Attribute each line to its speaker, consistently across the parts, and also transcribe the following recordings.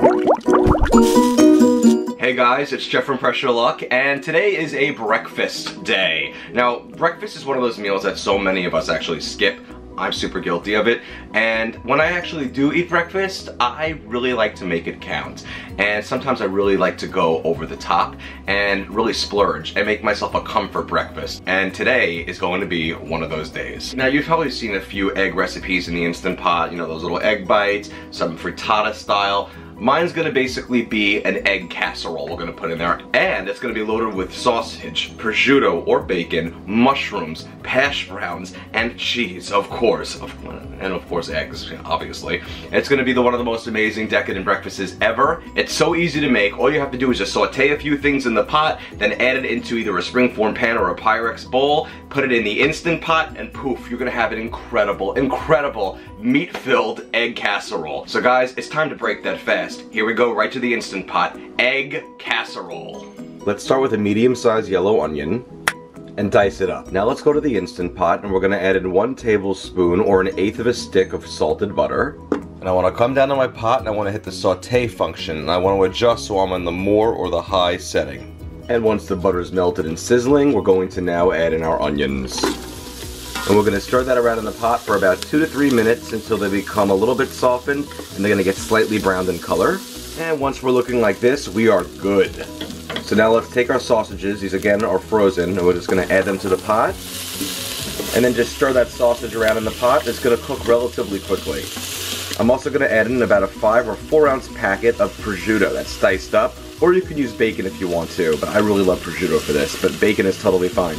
Speaker 1: Hey guys, it's Jeff from Pressure Luck, and today is a breakfast day. Now, breakfast is one of those meals that so many of us actually skip. I'm super guilty of it. And when I actually do eat breakfast, I really like to make it count. And sometimes I really like to go over the top and really splurge and make myself a comfort breakfast. And today is going to be one of those days. Now you've probably seen a few egg recipes in the Instant Pot, you know, those little egg bites, some frittata style. Mine's gonna basically be an egg casserole we're gonna put in there, and it's gonna be loaded with sausage, prosciutto or bacon, mushrooms, hash browns, and cheese, of course, and of course eggs, obviously. It's gonna be the one of the most amazing decadent breakfasts ever. It's so easy to make. All you have to do is just saute a few things in the pot, then add it into either a springform pan or a Pyrex bowl, put it in the Instant Pot, and poof, you're gonna have an incredible, incredible meat-filled egg casserole. So guys, it's time to break that fast. Here we go, right to the Instant Pot. Egg casserole. Let's start with a medium-sized yellow onion and dice it up. Now let's go to the Instant Pot and we're gonna add in one tablespoon or an eighth of a stick of salted butter. And I wanna come down to my pot and I wanna hit the saute function and I wanna adjust so I'm on the more or the high setting. And once the butter is melted and sizzling, we're going to now add in our onions. And we're gonna stir that around in the pot for about two to three minutes until they become a little bit softened and they're gonna get slightly browned in color. And once we're looking like this, we are good. So now let's take our sausages, these again are frozen, and we're just gonna add them to the pot. And then just stir that sausage around in the pot. It's gonna cook relatively quickly. I'm also gonna add in about a five or four ounce packet of prosciutto that's diced up. Or you could use bacon if you want to, but I really love prosciutto for this, but bacon is totally fine.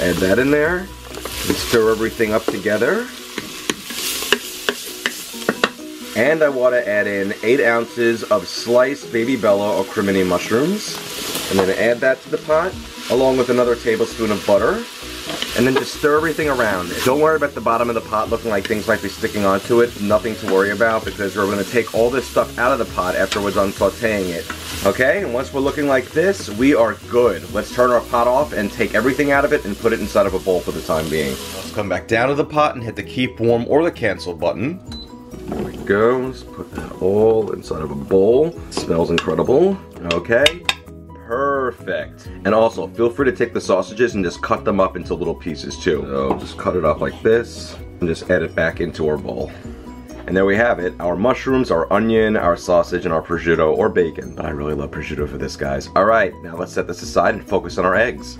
Speaker 1: Add that in there. And stir everything up together. And I want to add in 8 ounces of sliced baby bella or crimini mushrooms. And then add that to the pot, along with another tablespoon of butter. And then just stir everything around. Don't worry about the bottom of the pot looking like things might be sticking onto it. Nothing to worry about because we're going to take all this stuff out of the pot after we're done sauteing it. Okay, and once we're looking like this, we are good. Let's turn our pot off and take everything out of it and put it inside of a bowl for the time being. Let's come back down to the pot and hit the keep warm or the cancel button. There we go. Let's put that all inside of a bowl. It smells incredible. Okay. Perfect. And also, feel free to take the sausages and just cut them up into little pieces too. So just cut it up like this and just add it back into our bowl. And there we have it, our mushrooms, our onion, our sausage, and our prosciutto or bacon. But I really love prosciutto for this, guys. All right, now let's set this aside and focus on our eggs.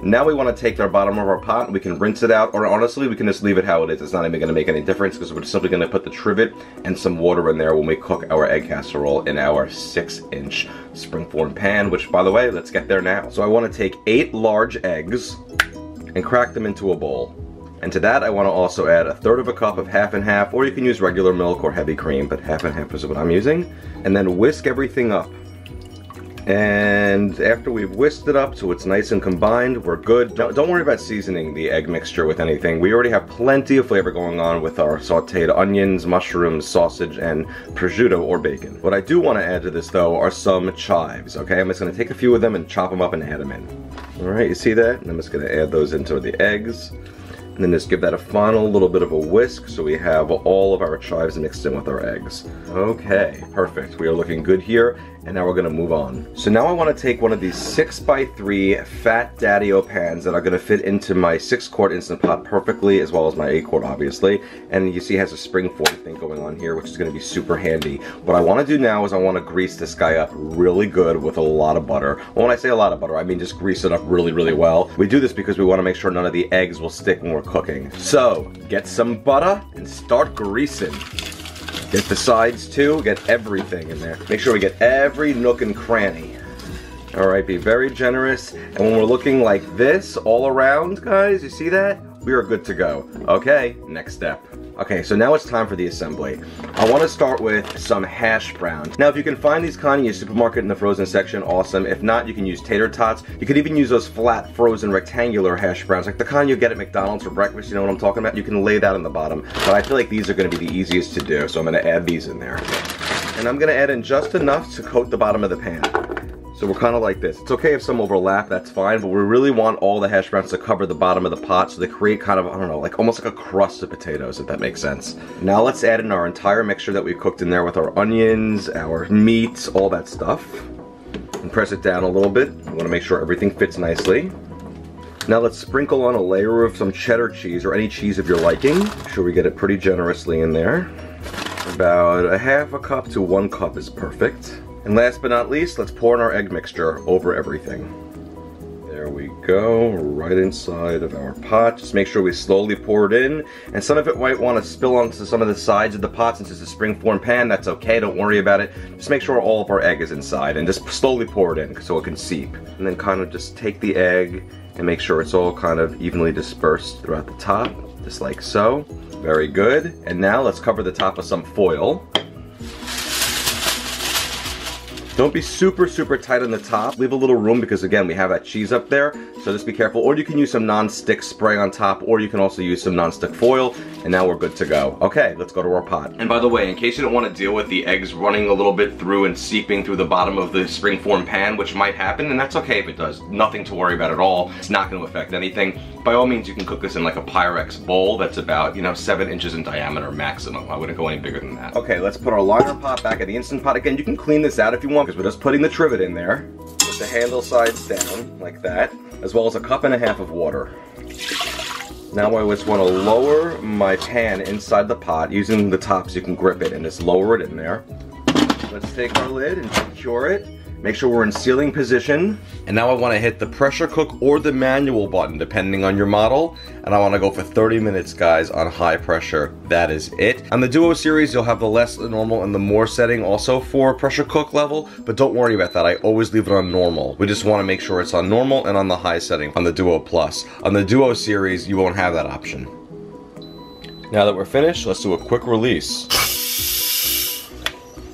Speaker 1: Now we want to take our bottom of our pot and we can rinse it out or honestly we can just leave it how it is. It's not even going to make any difference because we're simply going to put the trivet and some water in there when we cook our egg casserole in our 6 inch springform pan which by the way let's get there now. So I want to take 8 large eggs and crack them into a bowl. And to that I want to also add a third of a cup of half and half or you can use regular milk or heavy cream but half and half is what I'm using. And then whisk everything up. And after we've whisked it up so it's nice and combined, we're good. Don't, don't, worry about seasoning the egg mixture with anything. We already have plenty of flavor going on with our sauteed onions, mushrooms, sausage, and prosciutto or bacon. What I do want to add to this though are some chives, okay? I'm just going to take a few of them and chop them up and add them in. Alright, you see that? And I'm just going to add those into the eggs. And then just give that a final little bit of a whisk so we have all of our chives mixed in with our eggs. Okay, perfect. We are looking good here. And now we're gonna move on. So now I wanna take one of these six by three Fat Daddio pans that are gonna fit into my six quart Instant Pot perfectly, as well as my eight quart, obviously. And you see it has a springform thing going on here, which is gonna be super handy. What I wanna do now is I wanna grease this guy up really good with a lot of butter. Well, when I say a lot of butter, I mean just grease it up really, really well. We do this because we wanna make sure none of the eggs will stick when we're cooking. So, get some butter and start greasing. Get the sides too, get everything in there. Make sure we get every nook and cranny. Alright, be very generous. And when we're looking like this all around, guys, you see that? We are good to go. Okay, next step. Okay, so now it's time for the assembly. I want to start with some hash browns. Now, if you can find these kind in your supermarket in the frozen section, awesome. If not, you can use tater tots. You could even use those flat, frozen, rectangular hash browns, like the kind you get at McDonald's for breakfast, you know what I'm talking about? You can lay that on the bottom. But I feel like these are to be the easiest to do, so I'm going to add these in there. And I'm going to add in just enough to coat the bottom of the pan. So we're kind of like this. It's okay if some overlap, that's fine, but we really want all the hash browns to cover the bottom of the pot so they create kind of, I don't know, like almost like a crust of potatoes, if that makes sense. Now let's add in our entire mixture that we cooked in there with our onions, our meats, all that stuff. And press it down a little bit. We want to make sure everything fits nicely. Now let's sprinkle on a layer of some cheddar cheese or any cheese of your liking. Make sure we get it pretty generously in there. About a half a cup to one cup is perfect. And last but not least, let's pour in our egg mixture over everything. There we go, right inside of our pot. Just make sure we slowly pour it in. And some of it might want to spill onto some of the sides of the pot since it's a springform pan. That's okay, don't worry about it. Just make sure all of our egg is inside and just slowly pour it in so it can seep. And then kind of just take the egg and make sure it's all kind of evenly dispersed throughout the top, just like so. Very good. And now let's cover the top with some foil. Don't be super, super tight on the top. Leave a little room because again, we have that cheese up there. So just be careful. Or you can use some non-stick spray on top or you can also use some non-stick foil and now we're good to go. Okay, let's go to our pot. And by the way, in case you don't want to deal with the eggs running a little bit through and seeping through the bottom of the springform pan, which might happen, and that's okay if it does. Nothing to worry about at all. It's not going to affect anything. By all means, you can cook this in like a Pyrex bowl that's about, you know, seven inches in diameter maximum. I wouldn't go any bigger than that. Okay, let's put our liner pot back in the Instant Pot. Again, you can clean this out if you want because we're just putting the trivet in there. Put the handle sides down like that, as well as a cup and a half of water. Now I just want to lower my pan inside the pot using the top so you can grip it and just lower it in there. Let's take our lid and secure it. Make sure we're in sealing position. And now I want to hit the pressure cook or the manual button depending on your model. And I want to go for 30 minutes guys on high pressure. That is it. On the Duo series you'll have the less than normal and the more setting also for pressure cook level. But don't worry about that. I always leave it on normal. We just want to make sure it's on normal and on the high setting on the Duo Plus. On the Duo series you won't have that option. Now that we're finished, let's do a quick release.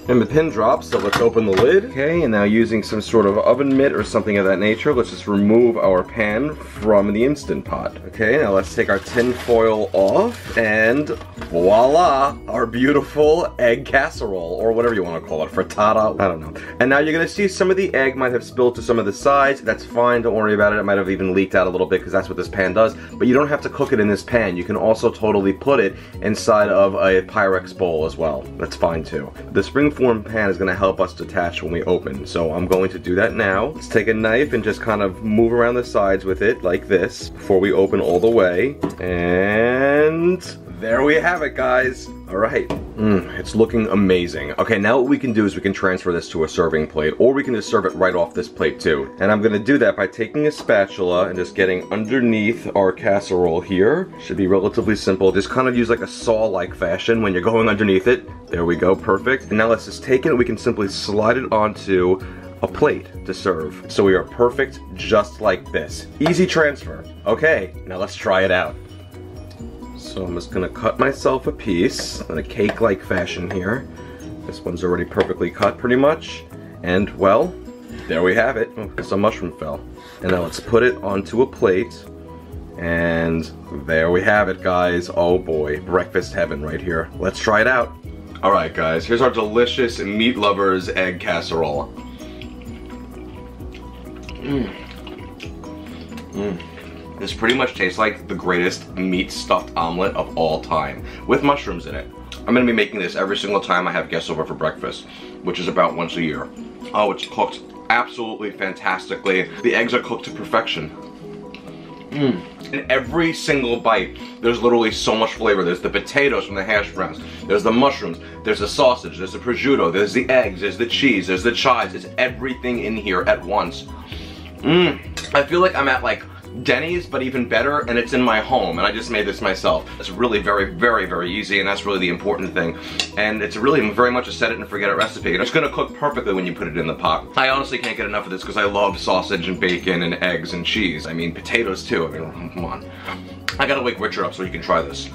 Speaker 1: And the pin drops, so let's open the lid. Okay, and now using some sort of oven mitt or something of that nature, let's just remove our pan from the Instant Pot. Okay, now let's take our tin foil off, and voila, our beautiful egg casserole, or whatever you want to call it, frittata, I don't know. And now you're gonna see some of the egg might have spilled to some of the sides. That's fine, don't worry about it. It might have even leaked out a little bit because that's what this pan does. But you don't have to cook it in this pan. You can also totally put it inside of a Pyrex bowl as well. That's fine too. The spring form pan is going to help us detach when we open. So I'm going to do that now. Let's take a knife and just kind of move around the sides with it like this before we open all the way. And there we have it, guys. All right, mm, it's looking amazing. Okay, now what we can do is we can transfer this to a serving plate, or we can just serve it right off this plate too. And I'm gonna do that by taking a spatula and just getting underneath our casserole here. Should be relatively simple. Just kind of use like a saw-like fashion when you're going underneath it. There we go, perfect. And now let's just take it, we can simply slide it onto a plate to serve. So we are perfect just like this. Easy transfer. Okay, now let's try it out. So I'm just gonna cut myself a piece in a cake-like fashion here. This one's already perfectly cut pretty much. And well, there we have it. Oh, some mushroom fell. And now let's put it onto a plate. And there we have it, guys. Oh boy, breakfast heaven right here. Let's try it out. All right, guys, here's our delicious meat lovers egg casserole. Mmm. Mmm. This pretty much tastes like the greatest meat stuffed omelet of all time, with mushrooms in it. I'm gonna be making this every single time I have guests over for breakfast, which is about once a year. Uh, oh, it's cooked absolutely fantastically. The eggs are cooked to perfection. Mmm. In every single bite, there's literally so much flavor. There's the potatoes from the hash browns. There's the mushrooms. There's the sausage. There's the prosciutto. There's the eggs. There's the cheese. There's the chives. It's everything in here at once. Mmm. I feel like I'm at like Denny's, but even better, and it's in my home, and I just made this myself. It's really very, very, very easy, and that's really the important thing. And it's really very much a set it and forget it recipe, and it's gonna cook perfectly when you put it in the pot. I honestly can't get enough of this because I love sausage and bacon and eggs and cheese. I mean, potatoes too, I mean, come on. I gotta wake Richard up so he can try this.